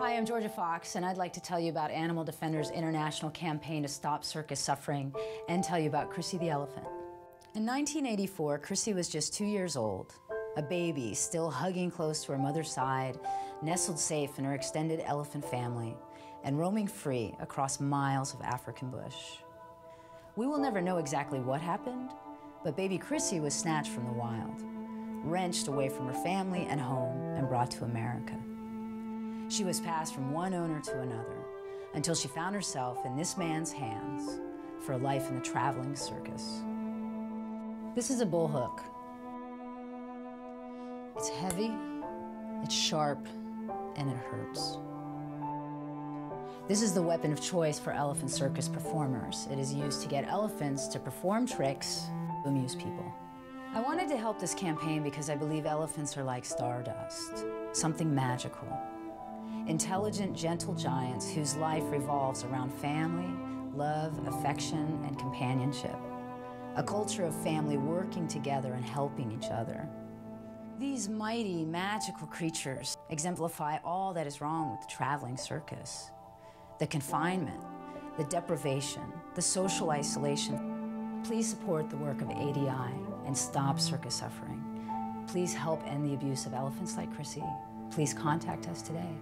Hi, I'm Jorja Fox, and I'd like to tell you about Animal Defenders International campaign to stop circus suffering and tell you about Chrissy the elephant. In 1984, Chrissy was just two years old, a baby still hugging close to her mother's side, nestled safe in her extended elephant family, and roaming free across miles of African bush. We will never know exactly what happened, but baby Chrissy was snatched from the wild, wrenched away from her family and home, and brought to America. She was passed from one owner to another until she found herself in this man's hands for a life in the traveling circus. This is a bullhook. It's heavy, it's sharp, and it hurts. This is the weapon of choice for elephant circus performers. It is used to get elephants to perform tricks to amuse people. I wanted to help this campaign because I believe elephants are like stardust, something magical intelligent, gentle giants whose life revolves around family, love, affection, and companionship. A culture of family working together and helping each other. These mighty, magical creatures exemplify all that is wrong with the traveling circus. The confinement, the deprivation, the social isolation. Please support the work of ADI and stop circus suffering. Please help end the abuse of elephants like Chrissy. Please contact us today.